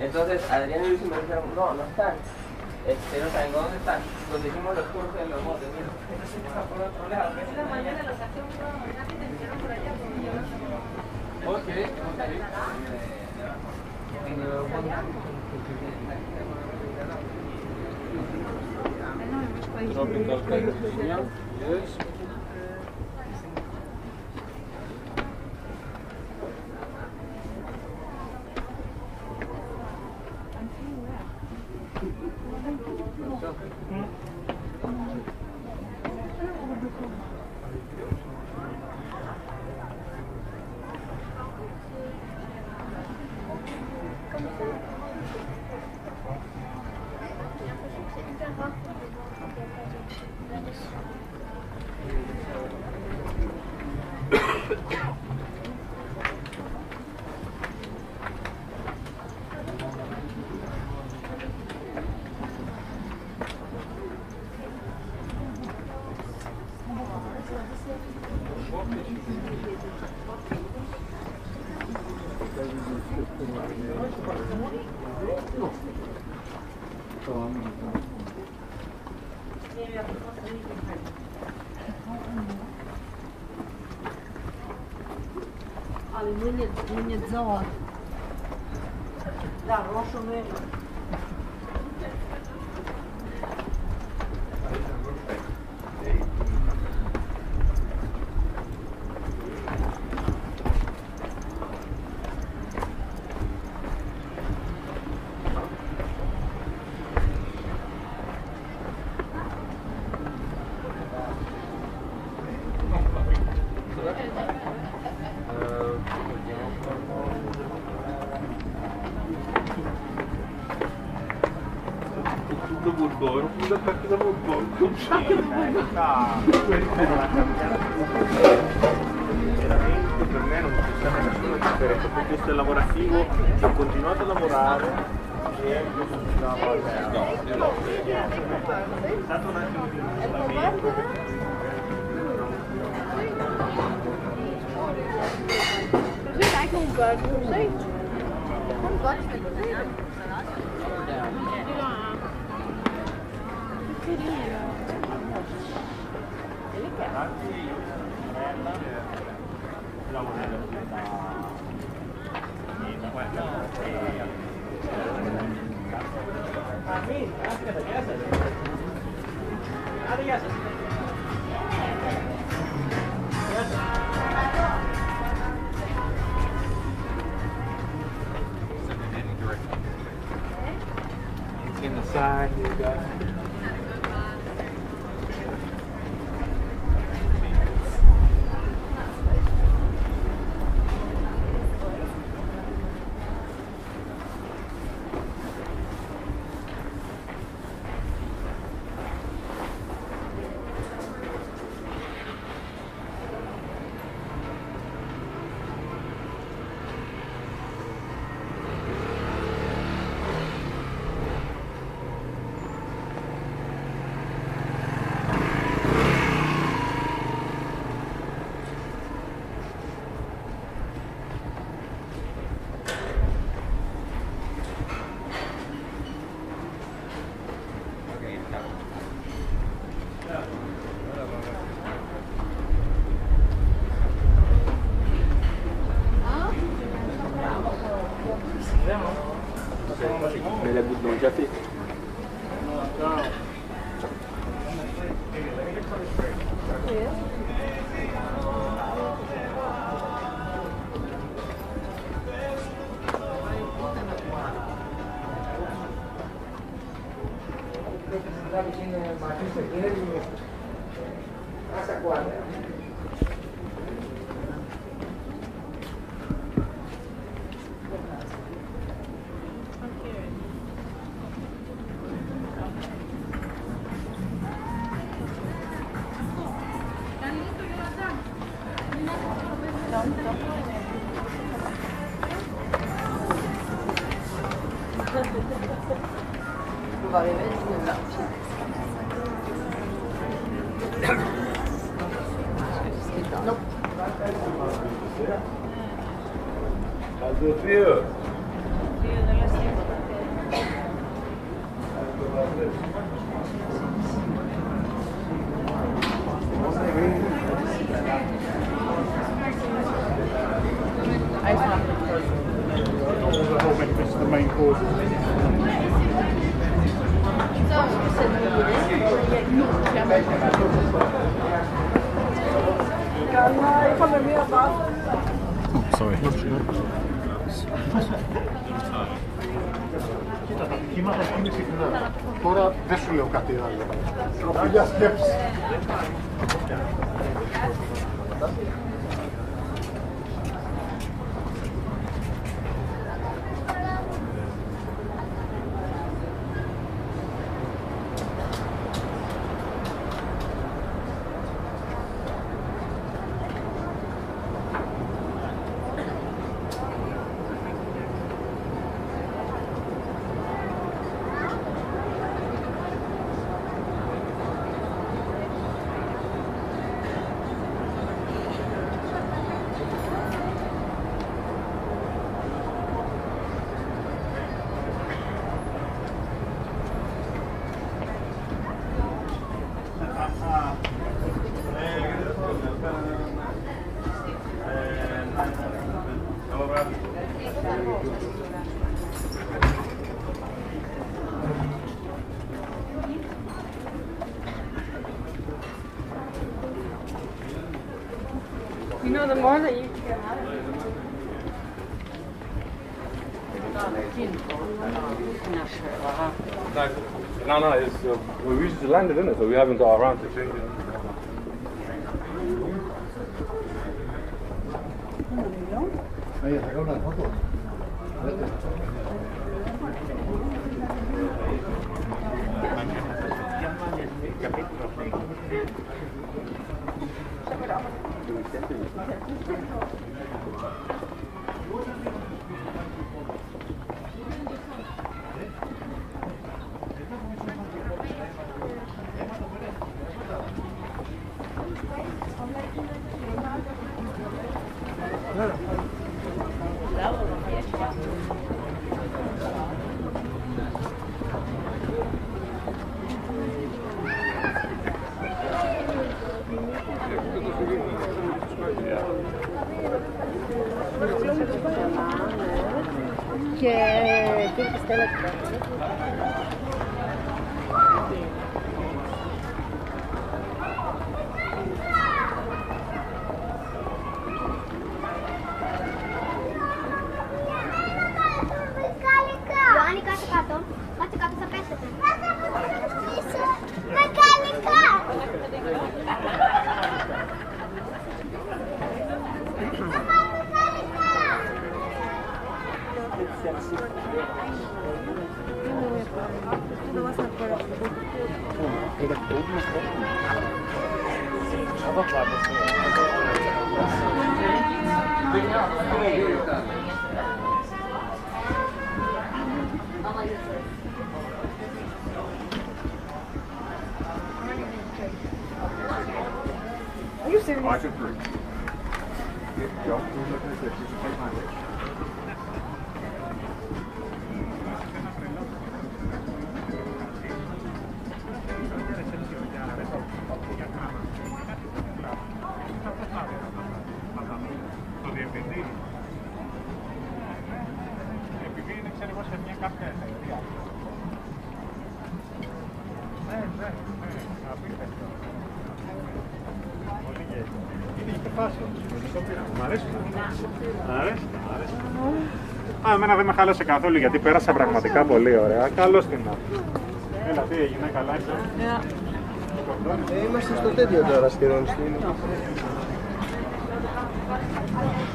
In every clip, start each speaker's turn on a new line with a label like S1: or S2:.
S1: Entonces, Adrián y Luis me dijeron, no, no están. Este, no saben dónde están. Nos dijimos los cursos de los botes, mira. Entonces, está por otro lado.
S2: Esa mañana un te por allá porque yo no.
S1: Ok, Tropical. Yes.
S3: Ну,
S4: мене, мене ну, дзават. Да, хорошо, мэрию. Veramente per me non c'è stata nessuna differenza, per questo è lavorativo, ho continuato a lavorare e continuavo a È stato un attimo di isolamento.
S3: Precies, eigenlijk hoe buiten nog steeds. Gewoon
S4: Yes.
S1: Mais la goutte dans le café.
S3: On va arriver
S4: à 19h.
S5: The whole thing, this is the main cause. Κοίτα, τα ατυχήματα είναι συχνά. Τώρα δεν σου λέω κάτι άλλο. Για σκέψη.
S6: You know, the more that you get out of it.
S4: No, no, it's, uh, we just landed in it, so we haven't got around to changing
S5: Ahí, sacaron la foto. Capítulo.
S6: Και τι πιστεύετε. Are you serious?
S5: I should drink. Yeah, Joe, you look at this. Το διευθυντή. Επειδή είναι, ξέρω εγώ, σε μια κάποια εταιρεία. Ναι, ναι, ναι, απίστευτο. Πολύ γέλιο. Είναι και fashion. Το πήρα. Μ' αρέσει. Μ' αρέσει. Μ' αρέσει. Α, εμένα δεν με χάλασε καθόλου γιατί πέρασα πραγματικά πολύ ωραία. Καλώς την να. Έλα, τι έγινε, καλά είσαι;
S7: Ε, είμαστε στο τέτοιο τώρα σχεδόν στην.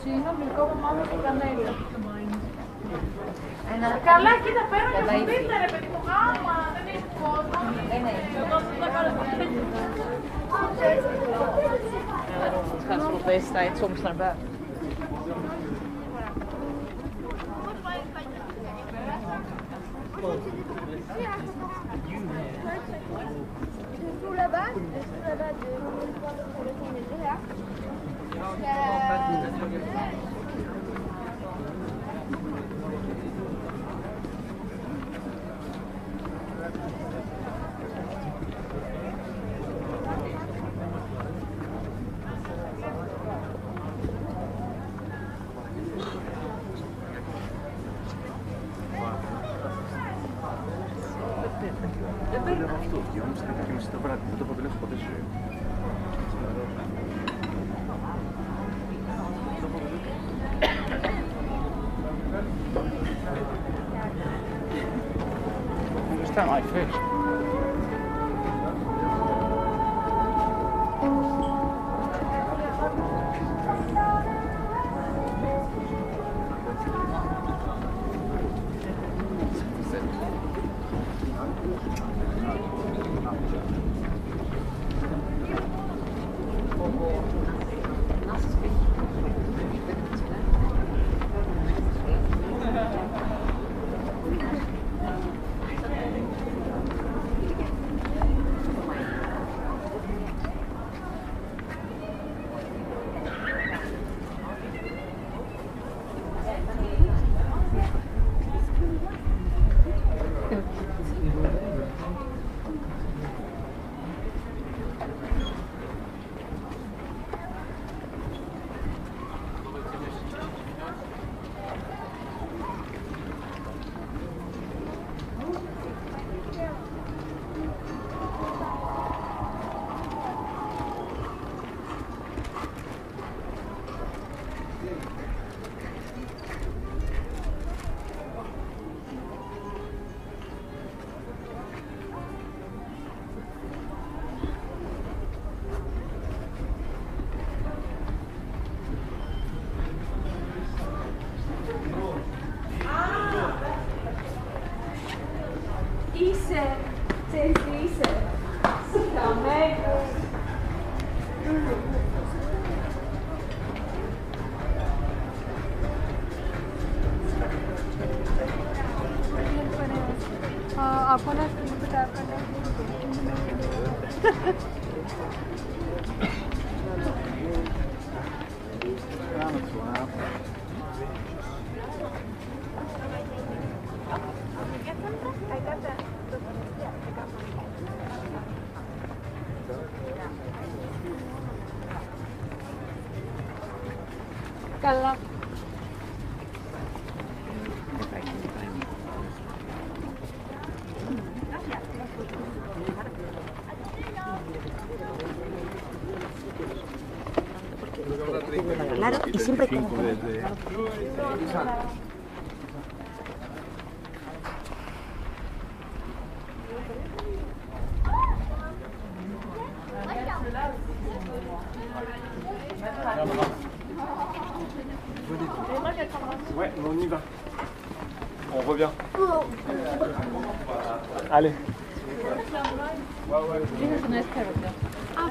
S8: καπουτσίνο, γλυκό μαμάδο και κανέλα. Ένα... Καλά, κοίτα, παίρνω και μου πείτε ρε παιδί μου, άμα δεν είναι κόσμο. Εγώ αυτό θα κάνω
S9: It's kind of this day, it's almost not
S7: bad. Est-ce que là-bas, est-ce que là-bas, de... on est là.
S6: Λέω αυτό, δυόμιση, δέκα και μισή το βράδυ. Δεν το έχω δουλέψει ποτέ στη ζωή Just don't like fish.
S8: Thank
S10: you. y siempre.
S6: Ouais, on y va. On revient. Allez. Eso es una escalera. Ah,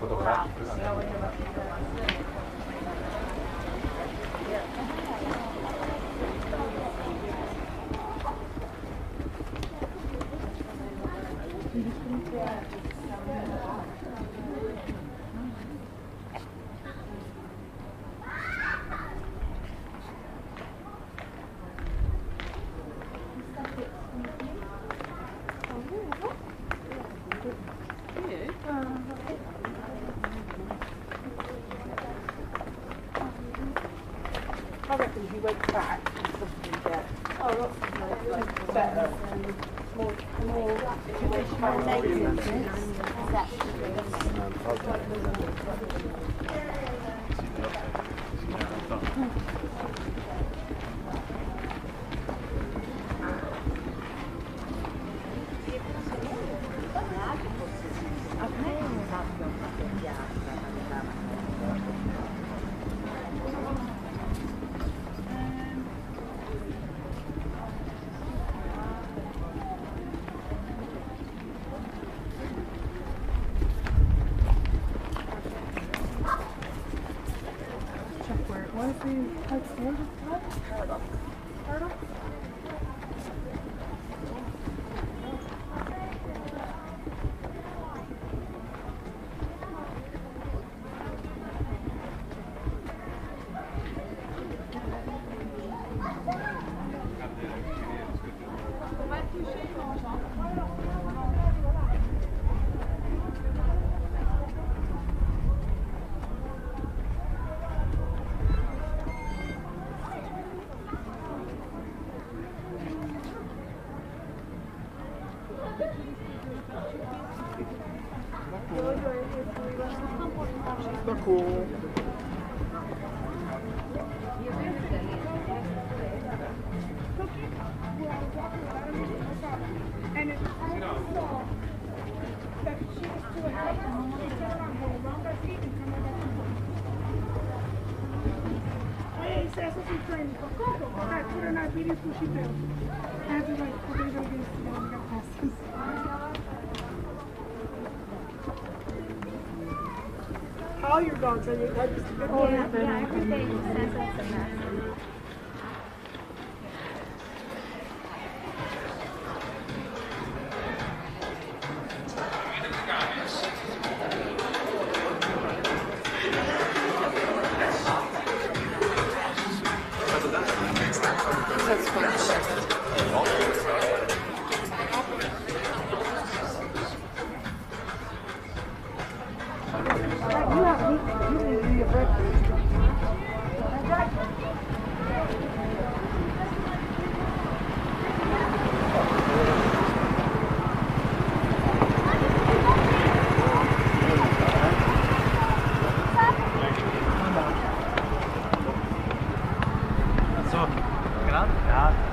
S6: Fotografii. Essa frente, como? Tá tirando a vida puxa dentro. Aí tu vai poder ver esse nome da All your dogs are dogs.
S11: Oh, yeah, yeah, every day he says it's a mess.
S5: Gracias.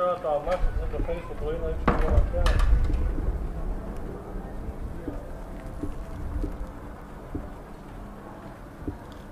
S5: Вчора та в наших ми до Фейсу повинна відчувала тема.